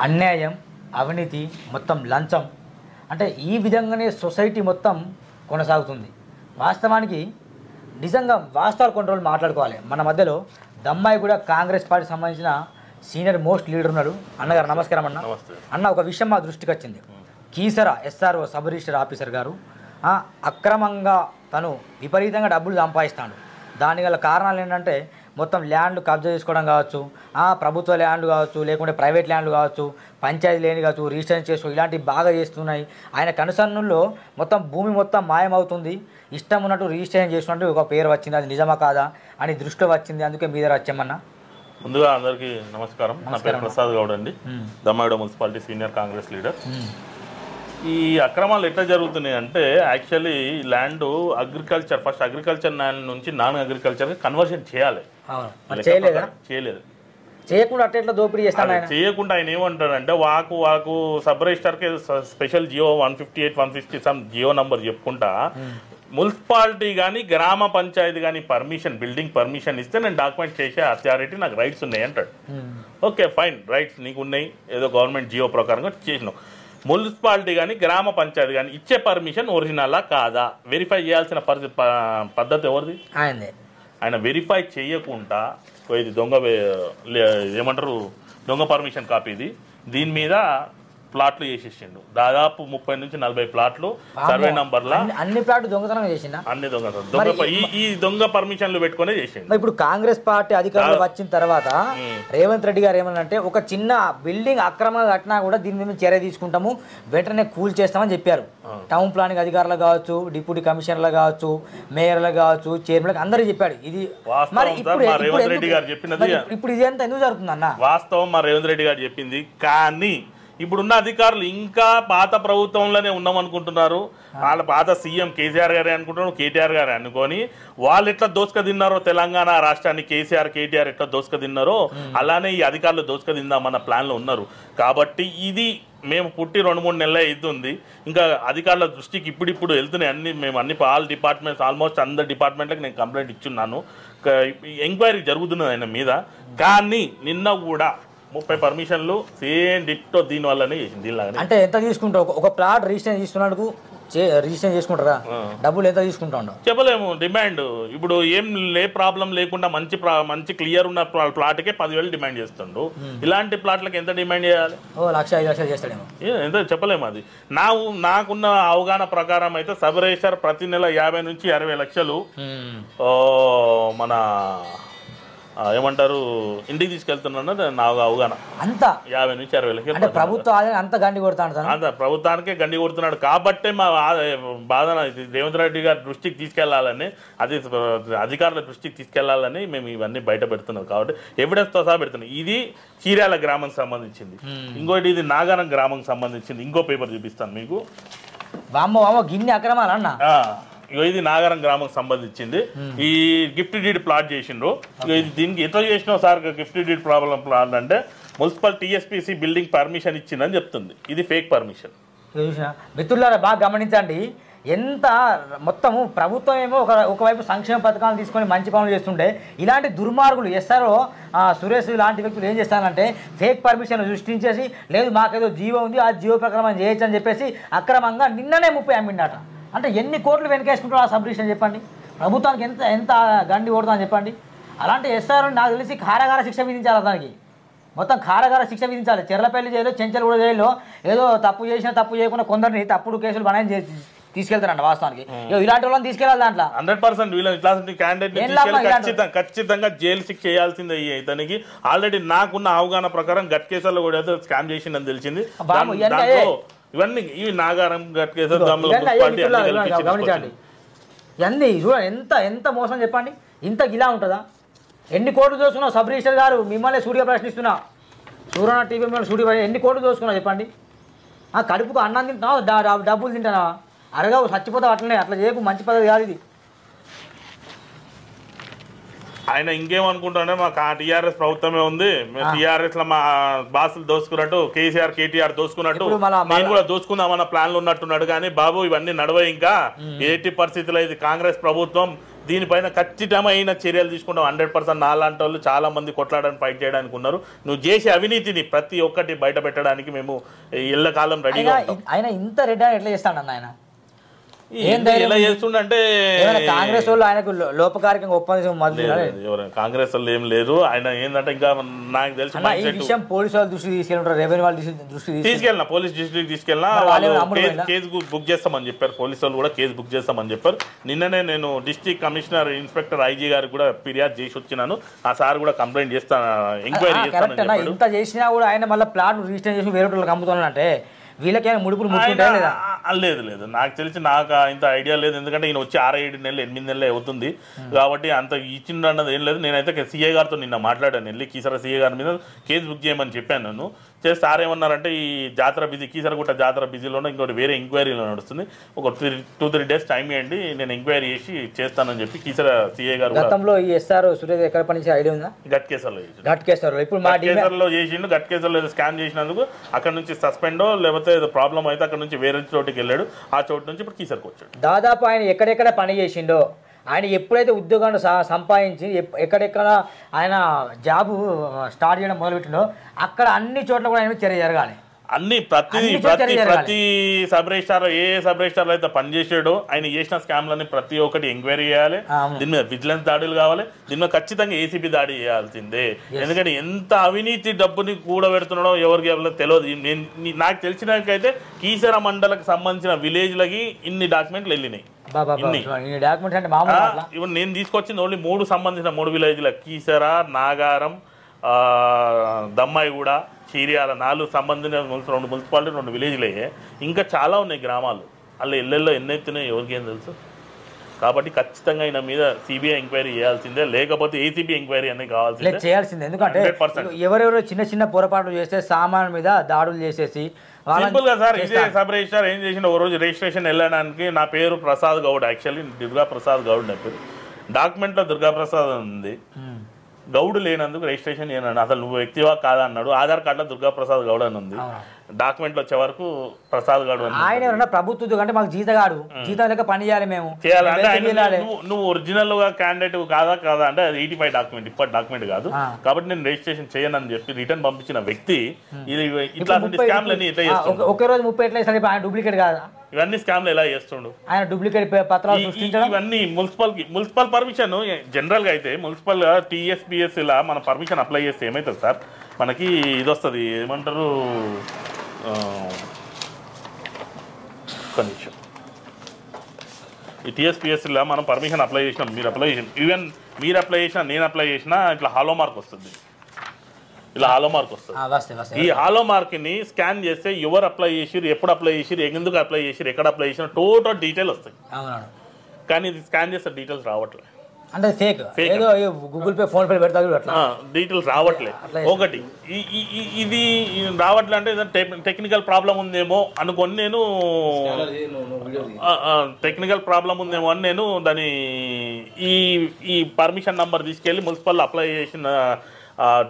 అన్యాయం అవినీతి మొత్తం లంచం. అంటే ఈ విధంగానే సొసైటీ మొత్తం కొనసాగుతుంది. వాస్తవానికి నిజంగా వాస్తవాలు కొన్ని రోజులు మాట్లాడుకోవాలి. మన మధ్యలో దమ్మాయి కూడా కాంగ్రెస్ పార్టీకి సంబంధించిన సీనియర్ మోస్ట్ లీడర్ ఉన్నాడు. అన్నగారు నమస్కారం అన్న. అన్న ఒక విషయం మా దృష్టికి వచ్చింది. Keesara SRO sub register officer గారు అక్రమంగా తను విపరీతంగా డబ్బులు సంపాదిస్తాడు. దాని గల కారణాలు ఏంటంటే మొత్తం ల్యాండ్లు కబ్జా చేసుకోవడం కావచ్చు ఆ, ప్రభుత్వ ల్యాండ్లు కావచ్చు లేకుంటే ప్రైవేట్ ల్యాండ్లు కావచ్చు పంచాయతీ లేని కావచ్చు రిజిస్ట్రేషన్ చేసుకో ఇలాంటివి బాగా చేస్తున్నాయి. ఆయన కనుసన్నుల్లో మొత్తం భూమి మొత్తం మాయమవుతుంది. ఇష్టం ఉన్నట్టు రిజిస్ట్రేషన్ చేసుకున్నట్టు ఒక పేరు వచ్చింది. అది నిజమా కాదా అని దృష్టిలో వచ్చింది. అందుకే మీ దగ్గర వచ్చామన్నా. ముందుగా అందరికీ నమస్కారం. నా పేరు ప్రసాద్ గౌడ్ అండి. దమ్మాయిడ మున్సిపాలిటీ సీనియర్ కాంగ్రెస్ లీడర్. ఈ అక్రమాలు ఎట్లా జరుగుతున్నాయి అంటే actually land agriculture first agriculture land నుంచి నాన్ అగ్రికల్చర్ కన్వర్షన్ చేయాలి. చేయలేదా? చేయలేదు. చేయకుండా అట్ట దోపిడీ చేస్తాను ఆయన? చేయకుండా ఆయన ఏమంటాడంటే వాకు వాకు sub రిజిస్టర్కి special GO one fifty eight one fifty some GO number చెప్పుకుంటా. మున్సిపాలిటీ కానీ గ్రామ పంచాయతీ కానీ పర్మిషన్ బిల్డింగ్ పర్మిషన్ ఇస్తే నేను డాక్యుమెంట్ చేసే అథారిటీ నాకు రైట్స్ ఉన్నాయి అంటాడు. Okay fine. రైట్స్ నీకు ఉన్నాయి. ఏదో గవర్నమెంట్ జియో ప్రకారంగా చేసినావు. మున్సిపాలిటీ కానీ గ్రామ పంచాయతీ కానీ ఇచ్చే పర్మిషన్ ఒరిజినలా కాదా? వెరిఫై చేయాల్సిన పద్ధతి ఎవరిది? ఆయనదే. ఆయన వెరిఫై చేయకుండా ఇది దొంగ వే- లే- ఏమంటారు? దొంగ పర్మిషన్ కాపీ ఇది. దీని మీద ప్లాట్లు చేసేసిండు. దాదాపు ముప్పై నుంచి నలభై ప్లాట్లు సర్వే నంబర్లా అన్ని- ప్లాట్లు దొంగతనం చేసిందా అన్ని దొంగ దొంగ ఈ ఈ దొంగ పర్మిషన్లు పెట్టుకునే చేసిండు. ఇప్పుడు కాంగ్రెస్ పార్టీ అధికారంలో వచ్చిన తర్వాత రేవంత్ రెడ్డి గారు ఏమన్నారంటే ఒక చిన్న బిల్డింగ్ అక్రమంగా కట్టినా కూడా దీని మీద చర్య తీసుకుంటాము వెంటనే కూల్ చేస్తామని చెప్పారు. టౌన్ ప్లానింగ్ అధికారులు కావచ్చు డిప్యూటీ కమిషనర్లు కావచ్చు మేయర్లు కావచ్చు చైర్మన్లకు అందరూ చెప్పాడు. ఇది మరి రేవంత్ రెడ్డి గారు చెప్పినది- ఇప్పుడు ఇది ఎంత ఎందుకు జరుగుతుంది అన్న వాస్తవం మా రేవంత్ రెడ్డి గారు చెప్పింది కానీ ఇప్పుడున్న అధికారులు ఇంకా పాత ప్రభుత్వంలోనే ఉన్నాం అనుకుంటున్నారు వాళ్ళ పాత సీఎం కేసీఆర్ గారే అనుకుంటున్నారు కేటీఆర్ గారే అనుకొని వాళ్ళు ఎట్లా దోసుక తిన్నారో తెలంగాణ రాష్ట్రాన్ని కేసీఆర్ కేటీఆర్ ఎట్లా దోసుక తిన్నారో అలానే ఈ అధికారులు దోసుక తిందామన్న ప్లాన్లో ఉన్నారు. కాబట్టి ఇది మేము పుట్టి రెండు మూడు నెలలే అవుతుంది ఇంకా అధికారుల దృష్టికి ఇప్పుడిప్పుడు వెళ్తున్నాయి అన్ని మేము అన్ని ఆల్ డిపార్ట్మెంట్స్ ఆల్మోస్ట్ అందరి డిపార్ట్మెంట్లకు నేను కంప్లైంట్ ఇచ్చున్నాను. ఎంక్వైరీ జరుగుతున్నది ఆయన మీద. కానీ నిన్న కూడా ముప్పై పర్మిషన్లు సేమ్ డిట్టో దీని వల్లనే చేసింది దీనిలాగానే అంటే ఎంత తీసుకుంటావు? ఒక- ప్లాట్ రిజిస్ట్రేషన్ తీసుకున్నందుకు చే- రిజిస్ట్రేషన్ చేసుకుంటారా? డబ్బులు ఎంత తీసుకుంటా చెప్పలేము డిమాండ్. ఇప్పుడు ఏం లే ప్రాబ్లం లేకుండా మంచి మంచి క్లియర్ ఉన్న ప్లా- ప్లాట్కే పదివేలు డిమాండ్ చేస్తుండు. ఇలాంటి ప్లాట్లకు ఎంత డిమాండ్ చేయాలి? ఓ లక్ష ఐదు లక్షలు చేస్తాడేమో ఎంత చెప్పలేము అది. నా నాకున్న అవగాహన ప్రకారం అయితే సబ్ రిజిస్టర్ ప్రతి నెల యాభై నుంచి అరవై లక్షలు మన ఏమంటారు ఇంటికి తీసుకెళ్తున్నా నా అవగాహన. అంత? యాభై నుంచి అరవై లక్షలు ప్రభుత్వ అంత గండి కొడతాను తను? అంత ప్రభుత్వానికే గండి కొడుతున్నాడు. కాబట్టే మా ఆ- బాధ ఇది. రేవంత్ రెడ్డి గారి దృష్టికి తీసుకెళ్ళాలని అది అధికారుల దృష్టికి తీసుకెళ్ళాలని మేము ఇవన్నీ బయట పెడుతున్నాం. కాబట్టి ఎవిడెన్స్తో సహా పెడుతున్నాం. ఇది చీరాల గ్రామం సంబంధించింది. ఇంకోటి ఇది నాగారం గ్రామం సంబంధించింది. ఇంకో పేపర్ చూపిస్తాను మీకు. వామ్మో వామ్మో గిన్ని అక్రమాలు అన్న ఆ, ఇగో ఇది నాగరం గ్రామం సంబంధించింది. ఈ గిఫ్ట్ డీడ్ ప్లాట్ చేసిండ్రు. ఇది దీనికి ఎట్లా చేసినావు sir? Gift deed problem plot అంటే మున్సిపల్ టీఎస్పీసీ బిల్డింగ్ పర్మిషన్ ఇచ్చిందని చెప్తుంది. ఇది ఫేక్ పర్మిషన్. మిత్రులారా బాగా గమనించండి. ఎంత మొత్తము ప్రభుత్వం ఏమో ఒక ఒకవైపు సంక్షేమ పథకాలు తీసుకొని మంచి పనులు చేస్తుంటే ఇలాంటి దుర్మార్గులు ఎస్ఆర్ఓ సురేష్ లాంటి వ్యక్తులు ఏం చేస్తారంటే ఫేక్ పర్మిషన్ సృష్టించేసి లేదు మాకేదో జీవో ఉంది ఆ జీవో ప్రకారం చేయొచ్చు అని చెప్పేసి అక్రమంగా నిన్ననే ముప్పై అమ్మిండట. అంటే ఎన్ని కోట్లు వెనకేసుకుంటారు ఆ సబ్ రిజిస్టర్ చెప్పండి. ప్రభుత్వానికి ఎంత ఎంత గండి కొడుతుందని చెప్పండి. అలాంటి ఎస్ఆర్ నాకు తెలిసి కారాగార శిక్ష విధించాలి దానికి. మొత్తం కారాగార శిక్ష విధించాలి. చెర్లపల్లి జైలు చెంచలగూడ జైల్లో ఏదో తప్పు చేసినా తప్పు చేయకుండా కొందరిని తప్పుడు కేసులు బనాయి చేసి తీసుకెళ్తారంట వాస్తవానికి. ఇలాంటి వాళ్ళని తీసుకెళ్ళాలి దాంట్లో. హండ్రెడ్ పర్సెంట్ వీళ్ళని ఇట్లాంటి క్యాండిడేట్ ఖచ్చితంగా జైలు శిక్ష చేయాల్సిందే ఇతనికి. ఆల్రెడీ నాకున్న అవగాహన ప్రకారం గట్ కేసుల్లో కూడా ఏదో స్కామ్ చేసిందని తెలిసింది. ఇవన్నీ ఇవి నాగారం గమనించండి. ఇవన్నీ చూడండి ఎంత ఎంత మోసం చెప్పండి? ఇంత ఇలా ఉంటుందా? ఎన్ని కోట్లు దోసుకున్నావు సబ్ రిజిస్టర్ గారు? మిమ్మల్ని సూర్య ప్రశ్నిస్తున్నా. సూర్యన టీవీ మిమ్మల్ని సూర్య ఎన్ని కోట్లు దోసుకున్నావు చెప్పండి? ఆ కడుపుకు అన్నం తింటున్నావు? డబ్బులు తింటున్నావా? అరగవు చచ్చిపోతావు అట్లనే అట్లా చేయకు మంచి పద్ధతి కాదు ఇది. ఆయన ఇంకేమనుకుంటాడే మాకు ఆ టీఆర్ఎస్ ప్రభుత్వమే ఉంది. మేము టీఆర్ఎస్లో మా బాసులు దోసుకున్నట్టు కేసీఆర్ కేటీఆర్ దోసుకున్నట్టు నేను కూడా దోసుకుందామన్న ప్లాన్లు ఉన్నట్టున్నాడు. కానీ బాబు ఇవన్నీ నడవ ఇంకా. ఎయిటీ పరిస్థితుల్లో ఇది కాంగ్రెస్ ప్రభుత్వం. దీనిపైన ఖచ్చితమైన చర్యలు తీసుకుంటాం. హండ్రెడ్ పర్సెంట్ నాలాంటి వాళ్ళు చాలా మంది కొట్లాడడానికి ఫైట్ చేయడానికి ఉన్నారు. నువ్వు చేసే అవినీతిని ప్రతి ఒక్కటి బయట పెట్టడానికి మేము ఎల్లకాలం రెడీగా ఆయన ఇంత రెడ్డి ఎట్లా చేస్తాడన్న ఆయన? చేస్తుండంటే కాంగ్రెస్ వాళ్ళు ఆయనకు లోపకారికంగా ఒప్పందం మద్దతు కాంగ్రెస్ వాళ్ళు ఏం లేదు. ఆయన ఏంటంటే ఇంకా నాకు తెలిసి ఈ విషయం పోలీసు వాళ్ళ దృష్టికి తీసుకెళ్ళి రెవెన్యూ వాళ్ళ దృష్టి- తీసుకెళ్ళిన పోలీస్ డిస్ట్రిక్ట్ తీసుకెళ్ళినా వాళ్ళు కేసు బుక్ చేస్తామని చెప్పారు. పోలీసు వాళ్ళు కూడా కేసు బుక్ చేస్తామని చెప్పారు. నిన్ననే నేను డిస్ట్రిక్ట్ కమిషనర్ ఇన్స్పెక్టర్ ఐజీ గారికి కూడా ఫిర్యాదు చేసి వచ్చినాను. ఆ సార్ కూడా కంప్లైంట్ చేస్తాను ఎంక్వైరీ చెప్పాడు. ఇంత చేసినా కూడా ఆయన మళ్ళీ ప్లాట్ రిజిస్టర్ చేసి వేరే వాళ్ళకి అమ్ముతున్నానంటే వీళ్ళకైనా ముడుపులు ముట్టుకుంటాయా ఆయన- లేదా? లేదు లేదు. నాకు తెలిసి నాకు ఇంత ఐడియా లేదు. ఎందుకంటే ఈయన వచ్చి ఆరు ఏడు నెలలు ఎనిమిది నెలలు అవుతుంది. కాబట్టి అంత ఇచ్చిండు అన్నది ఏం లేదు. నేనైతే సీఏ గారితో నిన్న మాట్లాడాను. వెళ్ళి కీసర సీఏ గారి మీద కేసు బుక్ చేయమని చెప్పాను నన్ను చేస్తే సార్ ఏమన్నారంటే ఈ జాతర బిజీ కీసరగుట్ట జాతర బిజీలోనే ఇంకోటి వేరే ఎంక్వైరీలో నడుస్తుంది. ఒక three two three days time ఇవ్వండి. నేను ఎంక్వైరీ చేసి చేస్తానని చెప్పి కీసర సీఏ గారు గతంలో ఈ ఎస్ఆర్ సురేష్ ఎక్కడ పనిచేసే ఐడియా ఉందా? గట్ కేసర్లో చేసిండు. ఘట్ కేసారు ఇప్పుడు మా కేసర్లో చేసిండు. గట్ కేసర్లో స్కాన్ చేసినందుకు అక్కడ నుంచి సస్పెండో లేకపోతే ఏదో ప్రాబ్లం అయితే అక్కడ నుంచి వేరే చోటుకి వెళ్ళాడు. ఆ చోటు నుంచి ఇప్పుడు కీసర్కి వచ్చాడు. దాదాపు ఆయన ఎక్కడెక్కడ పని చేసిండో ఆయన ఎప్పుడైతే ఉద్యోగాన్ని సంపాదించి ఎక్కడెక్కడ ఆయన జాబు స్టార్ట్ చేయడం మొదలుపెట్టిండో అక్కడ అన్ని చోట్ల కూడా ఆయన చర్య జరగాలి. అన్ని ప్రతి ప్రతి. ప్రతి సబ్ రిజిస్టార్ ఏ సబ్ రిజిస్టార్ అయితే పనిచేసాడో ఆయన చేసిన స్కామ్లని ప్రతి ఒక్కటి ఎంక్వైరీ చేయాలి. దీని మీద విజిలెన్స్ దాడులు కావాలి. దీని మీద ఖచ్చితంగా ఏసీబీ దాడి చేయాల్సిందే. ఎందుకంటే ఎంత అవినీతి డబ్బుని కూడబెడుతున్నాడో ఎవరికి ఎవరో తెలియదు. నాకు తెలిసినాకైతే కీసర మండలకు సంబంధించిన విలేజ్లకి ఇన్ని డాక్యుమెంట్లు వెళ్ళినాయి. ఇప్పుడు నేను తీసుకొచ్చింది ఓన్లీ మూడు సంబంధించిన మూడు విలేజ్ల కీసర నాగారం దమ్మాయిగూడ చీరియాల నాలుగు సంబంధించిన రెండు మున్సిపాలిటీ రెండు విలేజ్లే. ఇంకా చాలా ఉన్నాయి గ్రామాలు. అలా ఇళ్ళల్లో ఎన్ని ఎత్తున్నాయి ఎవరికి ఏం తెలుసు? కాబట్టి ఖచ్చితంగా ఆయన మీద సిబిఐ ఎంక్వైరీ చేయాల్సిందే. లేకపోతే ఏసీబీ ఎంక్వైరీ అనేది కావాల్సిందే. చేయాల్సిందే. ఎందుకంటే 100%. ఎవరెవరో చిన్న చిన్న పొరపాట్లు చేస్తే సామాన్ మీద దాడులు చేసేసి సింపుల్గా సార్ ఇదే. సబ్ రిజిస్టార్ ఏం చేసిన ఒక రోజు రిజిస్ట్రేషన్ వెళ్ళడానికి నా పేరు ప్రసాద్ గౌడ్ యాక్చువల్లీ దుర్గా ప్రసాద్ గౌడ్ నా పేరు. డాక్యుమెంట్లో దుర్గా ప్రసాద్ ఉంది. గౌడ్ లేనందుకు రిజిస్ట్రేషన్ చేయను అసలు నువ్వు వ్యక్తివా కాదా అన్నాడు. ఆధార్ కార్డులో దుర్గాప్రసాద్ గౌడ్ అని ఉంది. అవునా. డాక్యుమెంట్ వచ్చే వరకు ప్రసాద్ గౌడ్ ఆయన ఎవరన్నా ప్రభుత్వ అంటే మాకు జీతగాడు. జీతం లెక్క పని చేయాలి మేము. నువ్వు ఒరిజినల్గా క్యాండిడేట్ కాదా కాదా అంటే అది ఎయిటీ ఫైవ్ డాక్యుమెంట్ ఇప్పటి డాక్యుమెంట్ కాదు. కాబట్టి నేను రిజిస్ట్రేషన్ చేయను అని చెప్పి రిటర్న్ పంపించిన వ్యక్తి ఇది ముప్పై- స్కామ్లన్నీ ఎట్లా చేస్తుండు. ఒక- రోజు ముప్పై ఎట్లా ఇప్పుడు ఆయన డూప్లికేట్ కాదా? ఇవన్నీ స్కామ్లు ఎలా చేస్తుండు? ఆయన డూప్లికేట్ పత్రాలు సృష్టించడం? ఇవన్నీ మున్సిపల్ మున్సిపల్ పర్మిషన్ జనరల్గా అయితే మున్సిపల్ టీఎస్పిఎస్ ఇలా మన పర్మిషన్ అప్లై చేస్తే ఏమవుతుంది సార్? మనకి ఇది వస్తుంది ఏమంటారు? నిమిషం ఈ టీఎస్పిఎస్ ఇలా మనం పర్మిషన్ అప్లై చేసినాం మీరు అప్లై చేసిన. ఈవెన్ మీరు అప్లై చేసినా నేను అప్లై చేసినా ఇట్లా హాలో మార్క్ వస్తుంది. ఇలా హాలో మార్క్ వస్తుంది. ఈ హాలో మార్క్ని స్కాన్ చేస్తే ఎవరు అప్లై చేసిరు ఎప్పుడు అప్లై చేసిరు ఎందుకు అప్లై చేసిరు ఎక్కడ అప్లై చేసిరు టోటల్ డీటెయిల్ వస్తాయి. కానీ ఇది స్కాన్ చేస్తే డీటెయిల్స్ రావట్లేదు అంటే ఫేక్. ఏదో గూగుల్ పే ఫోన్ పే పెడతాడు అట్లా. డీటెయిల్స్ రావట్లే. అట్లా ఒకటి ఈ- ఈ- ఈ- ఇది రావట్లే అంటే టెక్నికల్ ప్రాబ్లం ఉందేమో అనుకొని నేను టెక్నికల్ ప్రాబ్లం ఉందేమో అని నేను దాని ఈ ఈ పర్మిషన్ నంబర్ తీసుకెళ్ళి మున్సిపల్ అప్లై చేసిన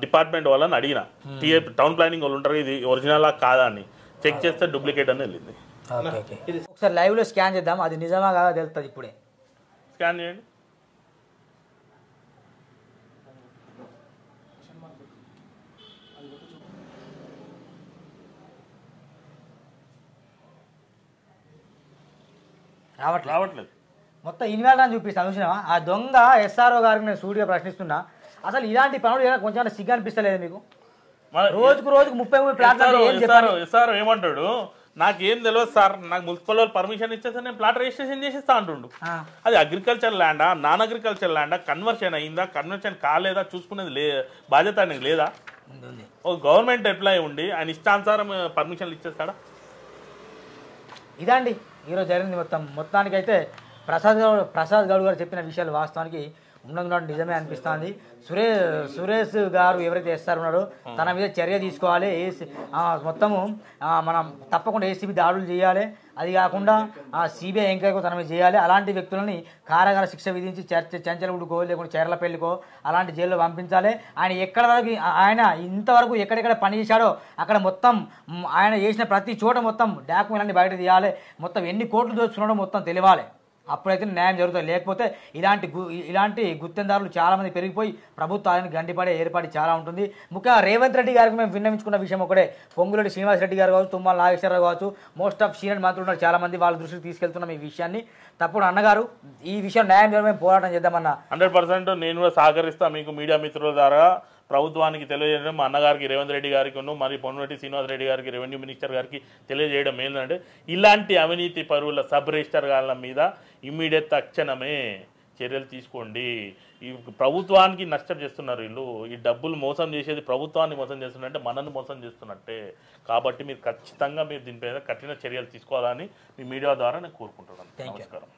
డిపార్ట్మెంట్ వాళ్ళని అడిగిన. టీఏ టౌన్ ప్లానింగ్ వాళ్ళు ఉంటారు ఇది ఒరిజినలా కాదా అని. చెక్ చేస్తే డూప్లికేట్ అని వెళ్ళింది. Okay okay. ఒకసారి లైవ్లో స్కాన్ చేద్దాం అది నిజమా కాదా తెలుస్తుంది ఇప్పుడే. స్కాన్ చేయండి. రావట్లేదు. రావట్లేదు. మొత్తం ఇన్వాల్వ్ అని చూపిస్తాను చూసినావా? ఆ దొంగ ఎస్ఆర్ఓ గారికి నేను సూటిగా ప్రశ్నిస్తున్నా. అసలు ఇలాంటి పనులు చేయడానికి కొంచెం సిగ్గు అనిపిస్తలేదు మీకు? రోజుకు రోజుకు ముప్పై మూడు ప్లాట్లు ఏం సార్ ఏమంటాడు? నాకేం తెలియదు సార్ నాకు మున్సిపల్ వాళ్ళు పర్మిషన్ ఇచ్చేస్తే నేను ప్లాట్ రిజిస్ట్రేషన్ చేసిస్తా అంటుండు. అది అగ్రికల్చర్ ల్యాండా నాన్ అగ్రికల్చర్ ల్యాండా? కన్వర్షన్ అయిందా? కన్వర్షన్ కాలేదా? చూసుకునేది లే బాధ్యత ఆయనకి లేదా? ఒక గవర్నమెంట్ ఎంప్లాయీ ఉండి ఆయన ఇష్టానుసారం పర్మిషన్లు ఇచ్చేస్తాడా? ఇదండి. ఈరోజు జరిగింది మొత్తం. మొత్తానికైతే ప్రసాద్ గౌడ్ ప్రసాద్ గౌడ్ గారు చెప్పిన విషయాలు వాస్తవానికి ఉన్నది నిజమే అనిపిస్తుంది. సురేష్ సురేష్ గారు ఎవరైతే ఎస్ఆర్ ఉన్నారో తన మీద చర్య తీసుకోవాలి. ఏసీ మొత్తము మనం తప్పకుండా ఏసీబీ దాడులు చేయాలి. అది కాకుండా సిబిఐ ఎంక్వైరీ తన మీద చేయాలి. అలాంటి వ్యక్తులని కారాగార శిక్ష విధించి చర్చ చెంచలగుడికో లేకుంటే చీరలపల్లికో అలాంటి జైల్లో పంపించాలి. ఆయన ఎక్కడ వరకు ఆయన ఇంతవరకు ఎక్కడెక్కడ పని చేశాడో అక్కడ మొత్తం ఆయన చేసిన ప్రతి చోట మొత్తం డాక్యుమెంట్ అన్ని బయట తీయాలి. మొత్తం ఎన్ని కోట్లు దోచుకున్నాడో మొత్తం తెలియాలి. అప్పుడైతే న్యాయం జరుగుతుంది. లేకపోతే ఇలాంటి గు ఇలాంటి గుత్తెందారులు చాలామంది పెరిగిపోయి ప్రభుత్వాలను గండిపడే ఏర్పాటు చాలా ఉంటుంది. ముఖ్యంగా రేవంత్ రెడ్డి గారికి మేము విన్నవించుకున్న విషయం ఒకటే. పొంగులేటి శ్రీనివాస్ రెడ్డి గారు కావచ్చు తుమ్మల నాగేశ్వరరావు కావచ్చు మోస్ట్ ఆఫ్ సీనియర్ మంత్రులు ఉన్నారు. చాలామంది వాళ్ళ దృష్టికి తీసుకెళ్తున్నాం ఈ విషయాన్ని. తప్పుడు అన్నగారు ఈ విషయం న్యాయం చేయడం మేము పోరాటం చేద్దామన్న. హండ్రెడ్ పర్సెంట్ నేను కూడా సహకరిస్తాను మీకు మీడియా మిత్రుల ద్వారా. ప్రభుత్వానికి తెలియజేయడం మా అన్నగారికి రేవంత్ రెడ్డి గారికి ఉన్ను మరి పొన్నురెడ్డి శ్రీనివాస్ రెడ్డి గారికి రెవెన్యూ మినిస్టర్ గారికి తెలియజేయడం ఏంటంటే ఇలాంటి అవినీతి పరువుల సబ్ రిజిస్టర్ గాళ్ళ మీద ఇమ్మీడియట్ తక్షణమే చర్యలు తీసుకోండి. ఈ ప్రభుత్వానికి నష్టం చేస్తున్నారు వీళ్ళు. ఈ డబ్బులు మోసం చేసేది ప్రభుత్వాన్ని మోసం చేస్తున్నట్టే మనల్ని మోసం చేస్తున్నట్టే. కాబట్టి మీరు ఖచ్చితంగా మీరు దీనిపైన కఠిన చర్యలు తీసుకోవాలని మీ మీడియా ద్వారా నేను కోరుకుంటున్నాను. నమస్కారం.